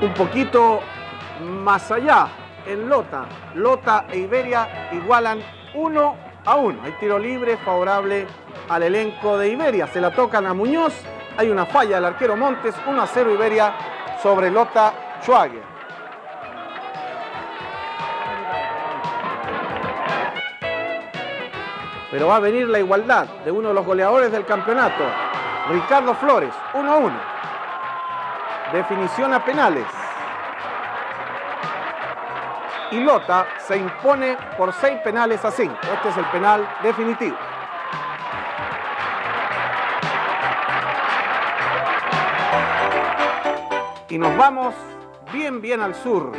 un poquito más allá, en Lota. Lota e Iberia igualan 1 a 1. Hay tiro libre favorable al elenco de Iberia. Se la tocan a Muñoz. Hay una falla del arquero Montes. 1 a 0 Iberia sobre Lota Schwager. Pero va a venir la igualdad de uno de los goleadores del campeonato, Ricardo Flores, 1 a 1. Definición a penales. Y Lota se impone por 6 penales a 5. Este es el penal definitivo. Y nos vamos bien, bien al sur,